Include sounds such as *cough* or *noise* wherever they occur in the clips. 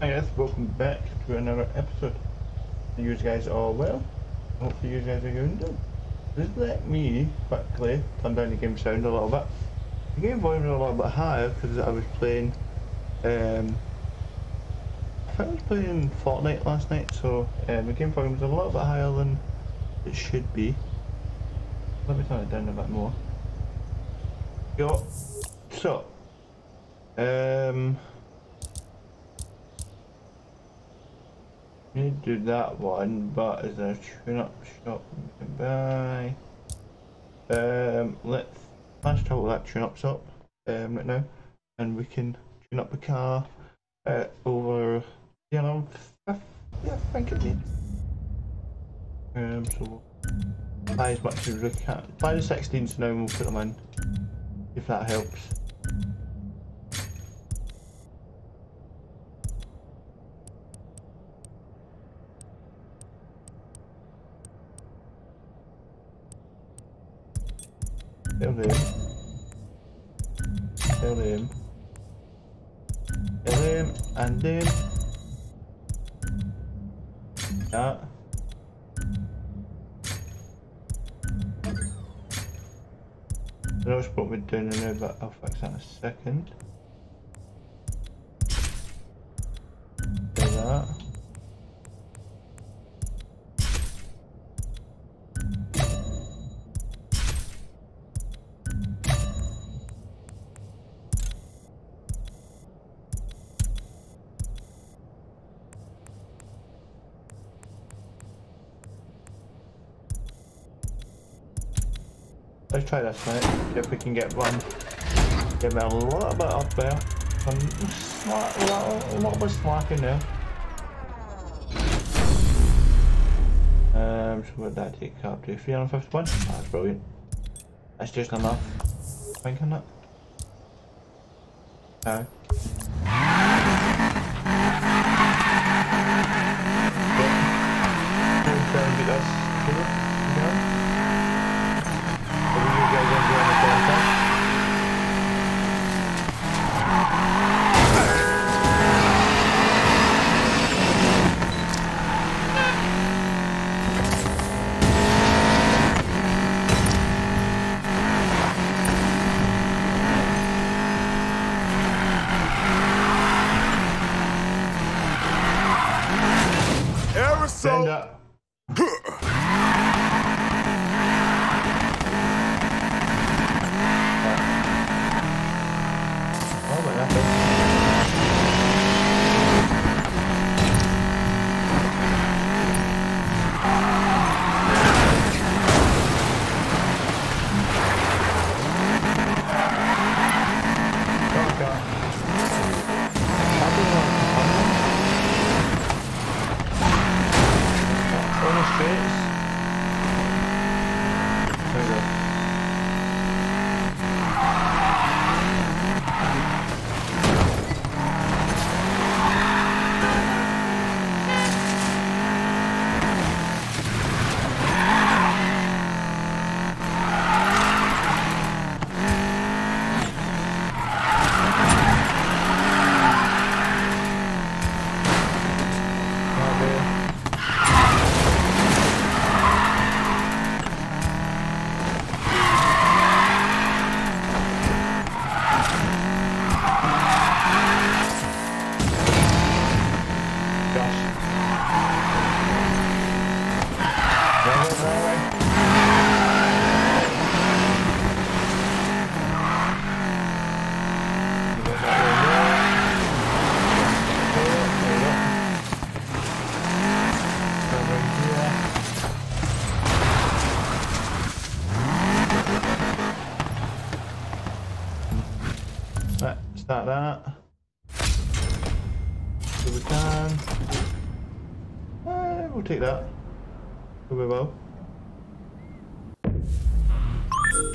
Hi guys, welcome back to another episode. You guys are well. Hopefully you guys are doing good. Just let me quickly turn down the game sound a little bit. The game volume is a little bit higher because I was playing um I think I was playing Fortnite last night so um, the game volume is a little bit higher than it should be. Let me turn it down a bit more. Yo. So um Need to do that one, but as a tune-up shop buy? Um, let's let's travel that tune-up shop um, right now, and we can tune up the car uh, over. You know, yeah, I think it needs. Um, so buy as much as we can. Buy the 16s now, and we'll put them in. If that helps. Tell him. Tell him. Tell him. And then. That. I it's what we're doing but I'll fix that in a second. Let's try this mate. See if we can get one. Get me a little bit up there. I'm slack, a little, bit slacking now. Um, so what that take up to? 351? That's brilliant. That's just enough. Thinking it. Okay.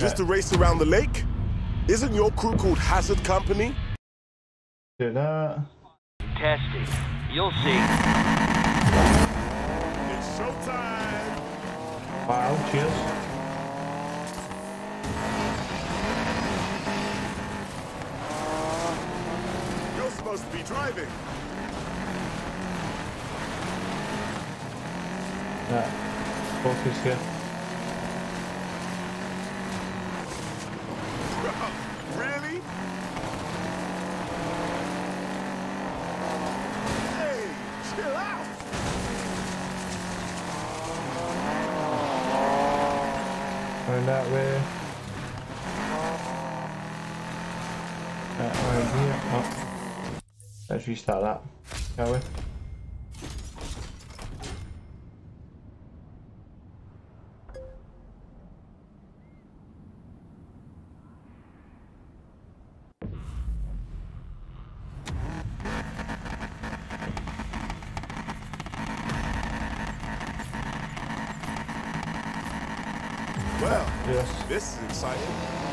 Just a race around the lake? Isn't your crew called Hazard Company? Do that. Testing. You'll see. It's showtime! Wow, cheers. supposed to be driving. Yeah. Focus here. Going that way. Right, around here. Oh. Let's restart that, shall we? This is exciting.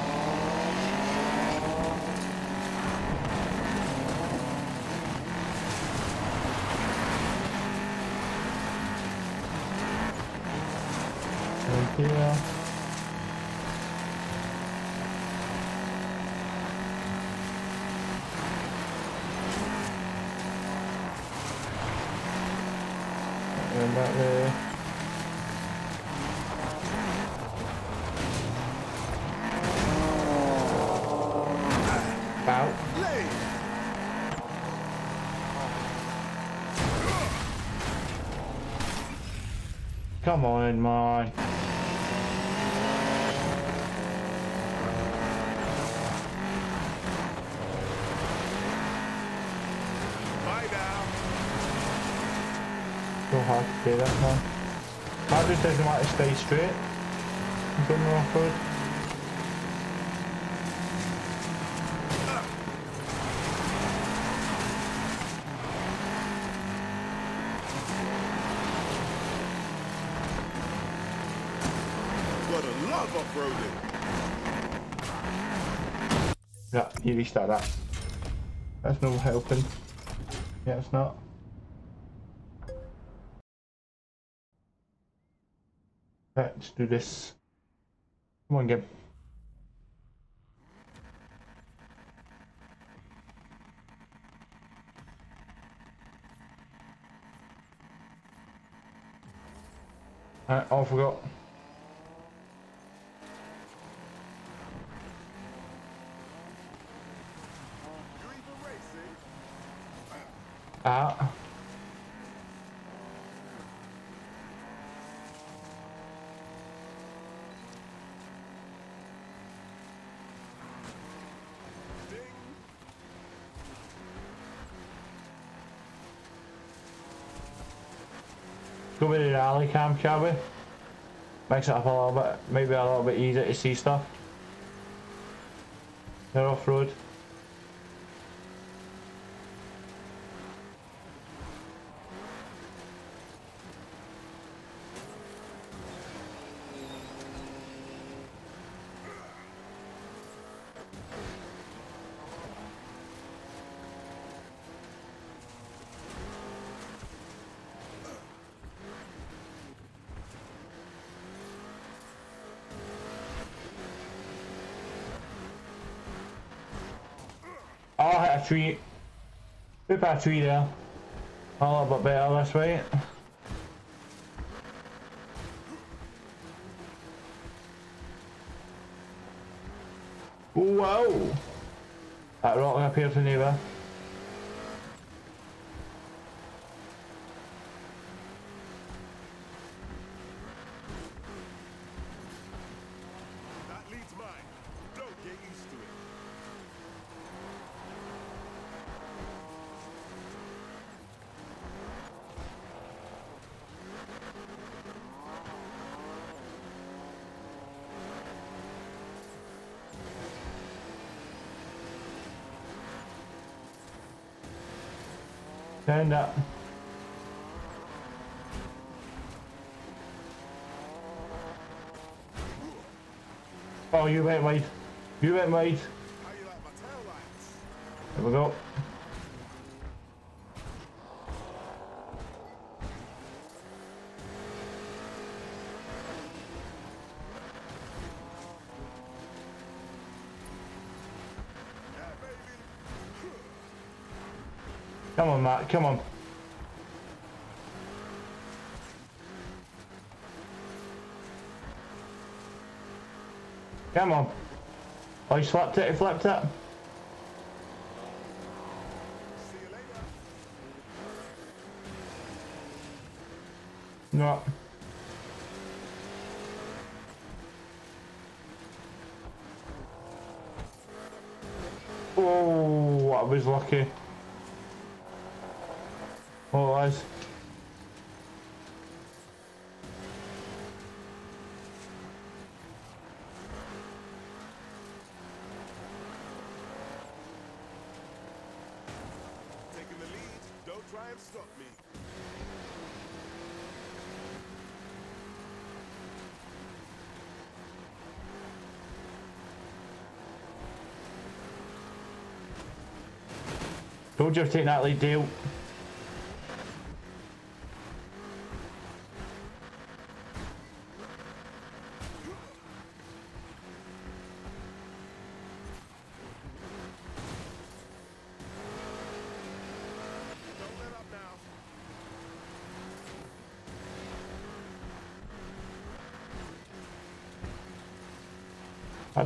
Come on. So hard to do that, man. I just doesn't want to stay straight. Going off road. What a Yeah, you restart that. That's no helping. Yeah, it's not. Let's do this. Come on, game. Alright, I forgot. With the rally cam, shall we? Makes it up a little bit, maybe a little bit easier to see stuff. They're off road. Oh, a tree. Bit by a tree there. A little bit better this way. Whoa! That rock appeared to neighbour. That leads mine. Don't get used to it. Stand up. Oh, you went wide. You went wide. There we go. on, Matt. Come on. Come on. Oh, you slapped it, you flipped it. No. Oh, I was lucky. Was. Taking the lead. Don't try and stop me. Told you to take that lead, Dale.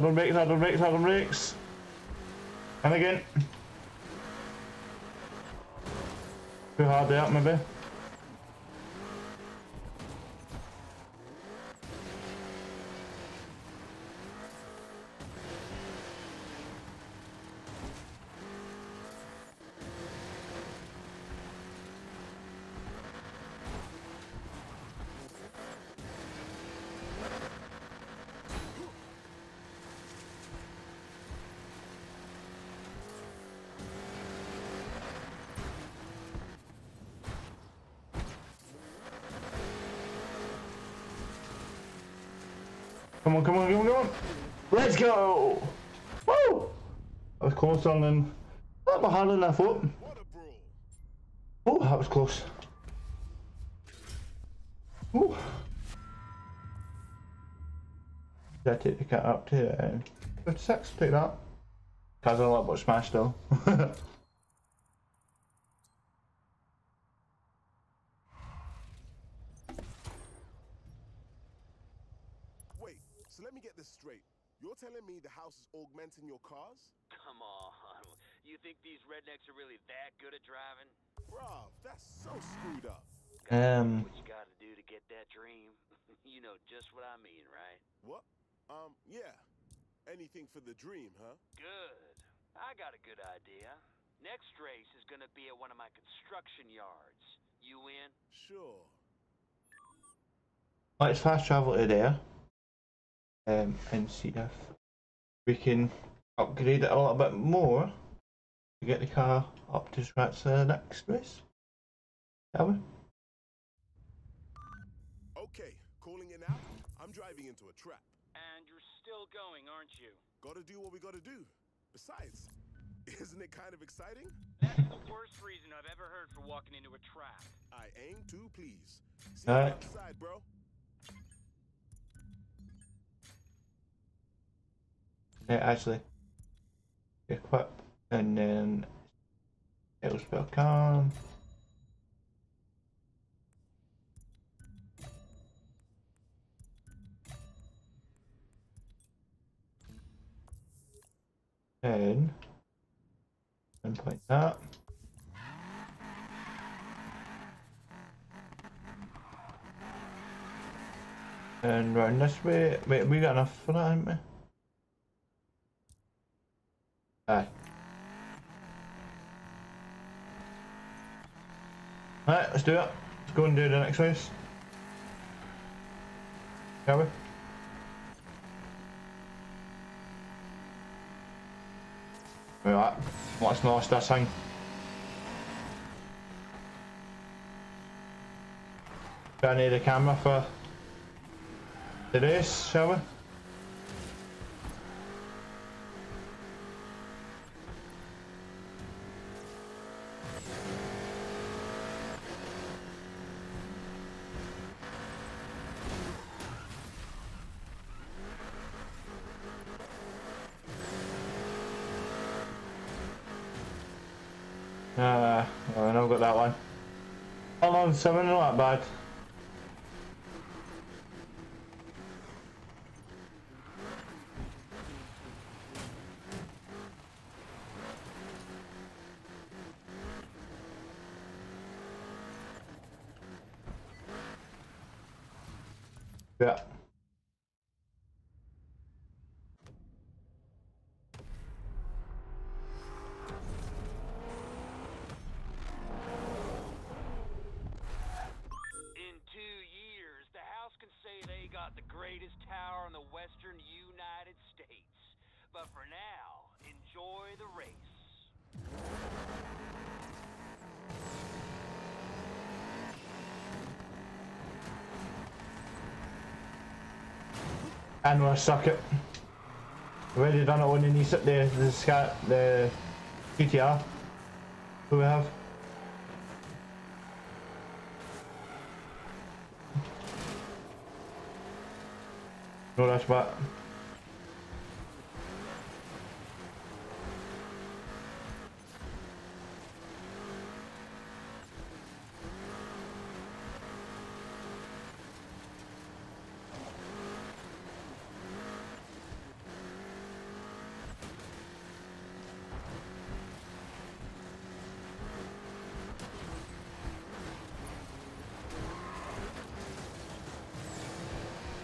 Hard on brakes, hard on brakes. And again. Too hard there, maybe. Come on, come on, come on, come on. Let's go! Woo! I was than... A little bit harder than I thought. Brawl. Oh, that was close. Ooh. Did I take the cat up to uh, 56? Take that. Cause a little bit smashed though. *laughs* Wait, so let me get this straight. You're telling me the house is augmenting your cars? Come on. You think these rednecks are really that good at driving? Bruv, that's so screwed up. um, What you gotta do to get that dream? *laughs* you know just what I mean, right? What? Um, yeah. Anything for the dream, huh? Good. I got a good idea. Next race is gonna be at one of my construction yards. You in? Sure. let's fast travel to there. Um, and see if we can upgrade it a little bit more to get the car up to scratch for the next race. Shall we? Okay, calling it out. I'm driving into a trap. And you're still going, aren't you? Gotta do what we gotta do. Besides, *laughs* isn't it kind of exciting? That's the worst reason I've ever heard for walking into a trap. I aim to please. See you Alright. outside, bro. Yeah, actually, equip and then it'll spell calm. And and point that. And round this way. Wait, we got enough for that, haven't we? Aye. Right, let's do it. Let's go and do the next race. Shall we? Right, let's not this thing. Do I need a camera for the race, shall we? Uh, well, I never got that one. Hold on, seven, not that bad. Yeah. In two years, the House can say they got the greatest tower in the western United States. But for now, enjoy the race. And we'll it. Already done it on the the the scat the GTR. Who we have? No rush back.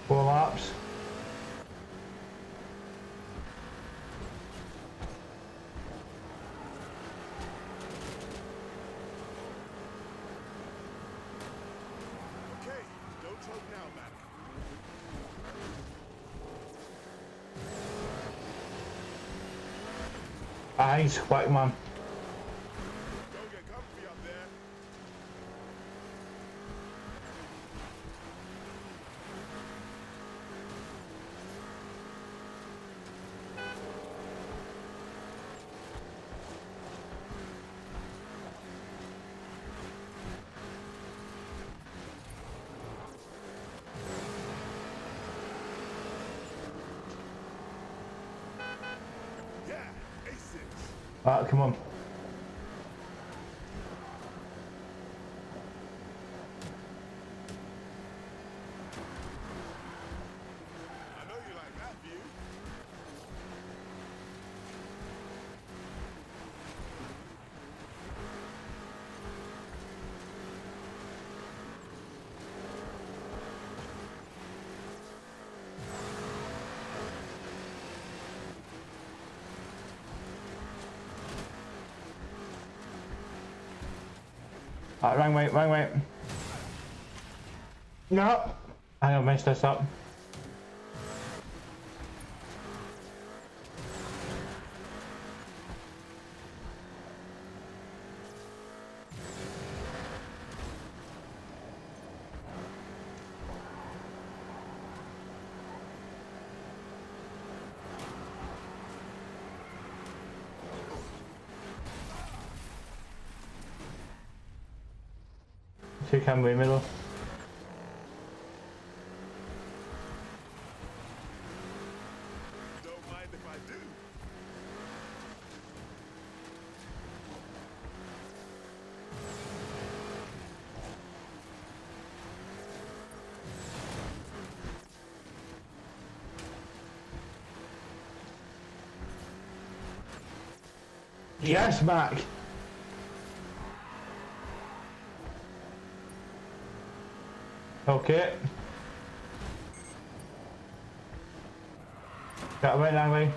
Four laps. Okay, don't choke now, Mac. Ah, he's quick man. Don't get comfy up there. Yeah, aces. Ah, come on. I know you like that view. Ah, wrong way, wrong way. No. On, messed this up. Two camera middle. Don't mind if I do. Yes, Mac. Okay. Got right that way.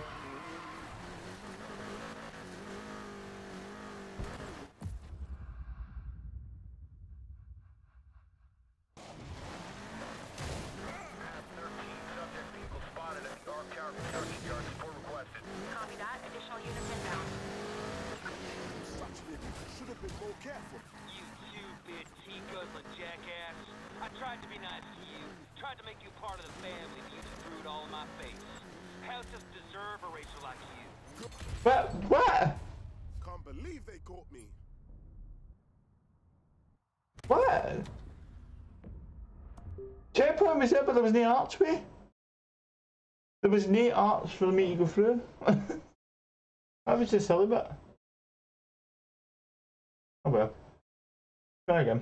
I tried to be nice to you. Tried to make you part of the family, but you screwed all in my face. Hell just deserve a racer like you. What? What? Can't believe they caught me. What? Checkpoint was there, but there was no archway. There was no arch for me to go through. *laughs* that was just silly bit. Oh well. Try again.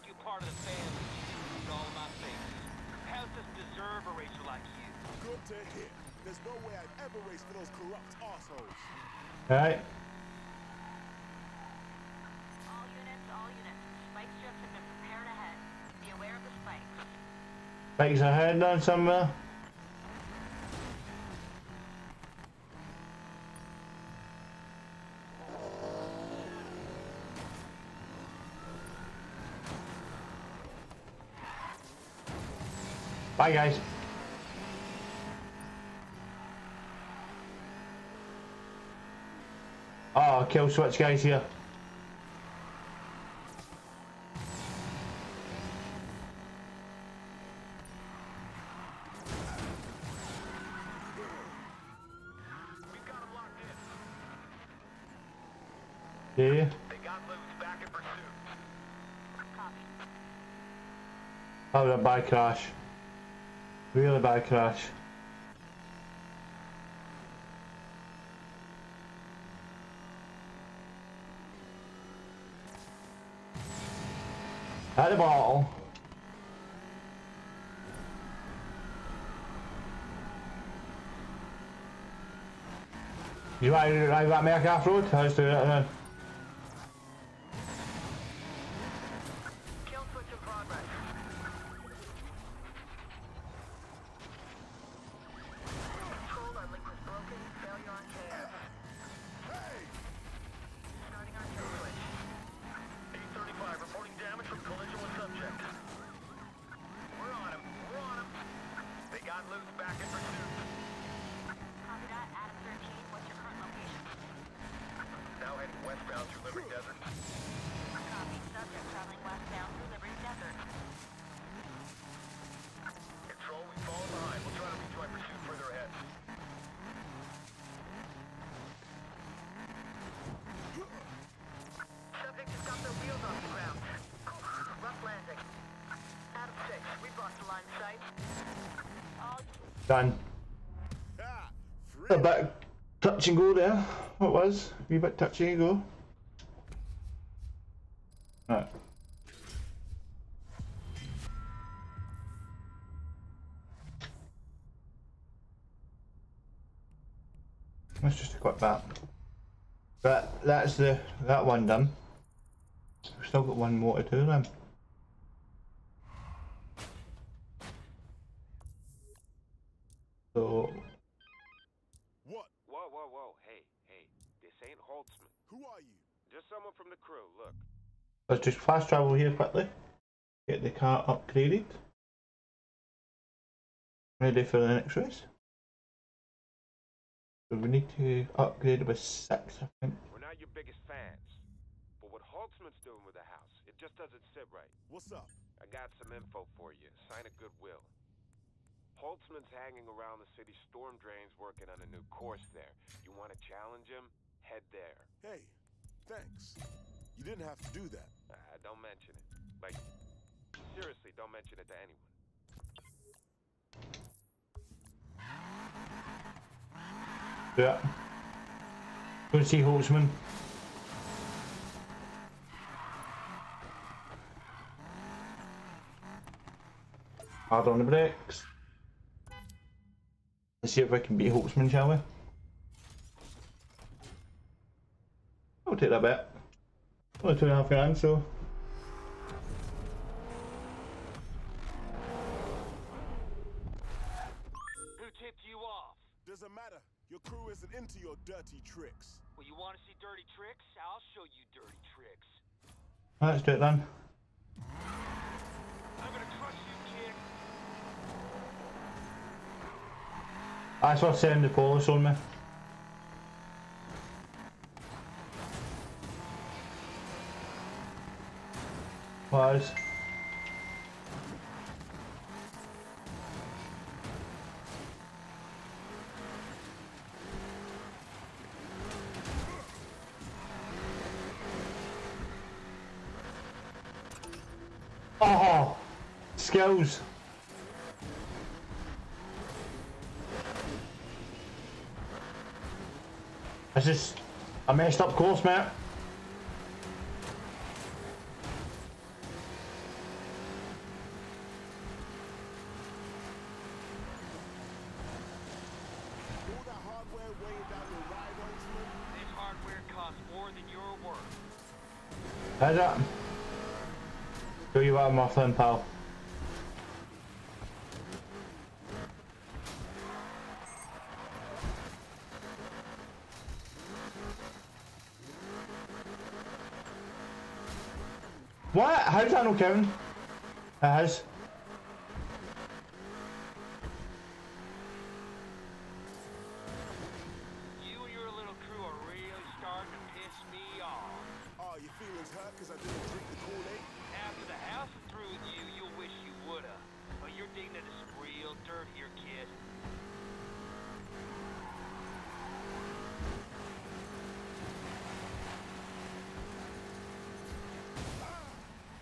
part of the family. You all of my face. House doesn't deserve a racer like you. Good to hear. There's no way I'd ever race for those corrupt assholes. Right. All units, all units. Spike strips have been prepared ahead. Be aware of the spikes. Bikes ahead down somewhere. Bye guys. Oh, kill switch guys here. Yeah. They got loose back in pursuit. Copy. That was a bad crash. Really bad crash. At the ball. You want to drive that Merc off road? Let's do that then. Uh, westbound through Liberty Desert. Copy. Subject traveling westbound through Liberty Desert. Done. A Free. bit touch and go there. What was? A wee bit touch and go. Right. Let's just equip that. But that's the that one done. We've still got one more to do then. So What? Whoa, whoa, whoa. Hey, hey. This ain't Holtzman. Who are you? Just someone from the crew. Look. Let's just fast travel here quickly. Get the car upgraded. Ready for the next race. So we need to upgrade with six, I think. We're not your biggest fans. But what Holtzman's doing with the house, it just doesn't sit right. What's up? I got some info for you. Sign of goodwill. Holtzman's hanging around the city storm drains working on a new course there. You want to challenge him? Head there. Hey, thanks. You didn't have to do that. Uh, don't mention it. Like, seriously, don't mention it to anyone. Yeah. Go and see Holtzman. Hard on the brakes. Let's see if I can beat Holtzman, shall we? I'll take that bet. Only two and a half grand, so. Who tipped you off? Doesn't matter. Your crew isn't into your dirty tricks. Well, you want to see dirty tricks? I'll show you dirty tricks. Let's do it then. I'm gonna crush you, kid. That's what sending the police on me. Was. Oh, skills. I just I messed up course, mate. on my phone, pal. What? How How's that no Kevin? It has.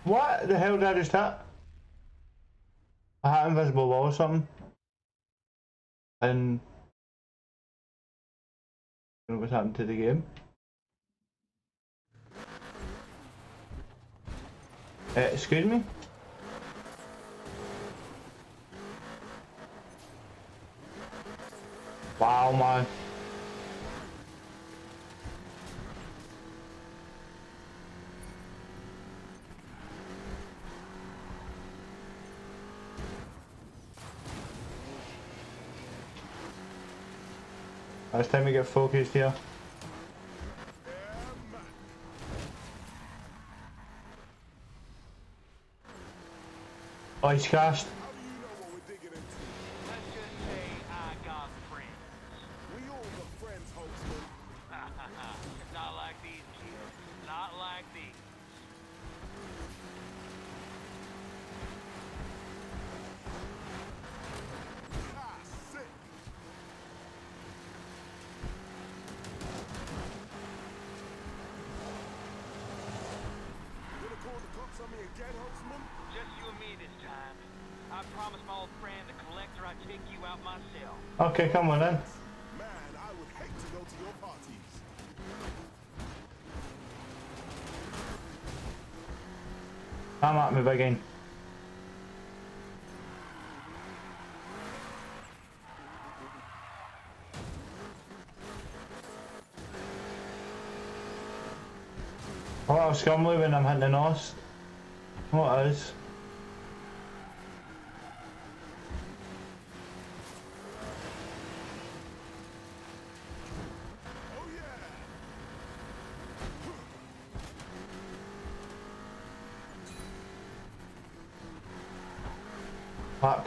What the hell did I just hit? I invisible wall or something. And what's happened to the game. Uh, excuse me? Wow, man. It's time to get focused here. Ice cast. Come at me, big one. Oh, scumly when I'm hitting the nose. What is?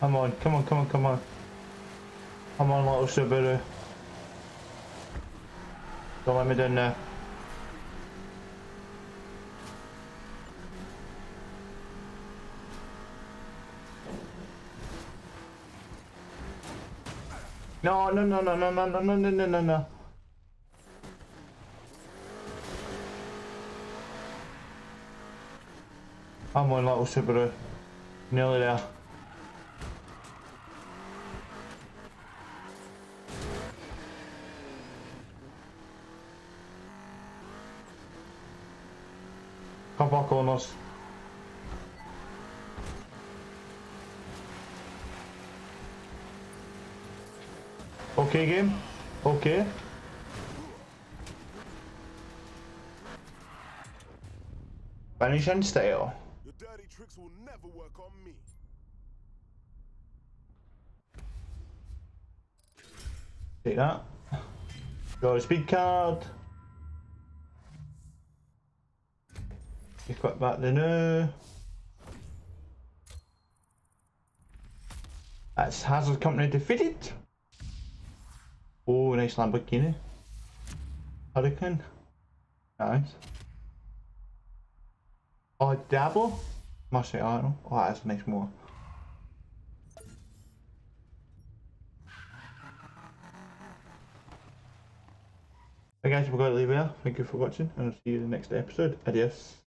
Come on, come on, come on, come on. Come on, little Subaru. Don't let me down there. No, no, no, no, no, no, no, no, no, no, no, no. Come on, little Subaru. Nearly there. Come back on us. Okay, game. Okay. Vanishing style. Your dirty tricks will never work on me. Take that. Got a speed card. Equip back the new. That's Hazard Company defeated. Oh, nice Lamborghini. Hurricane. Nice. Oh, Diablo. Marciano. Oh, that's a nice more. Hey guys, we're going to leave here. Thank you for watching, and I'll see you in the next episode. Adios.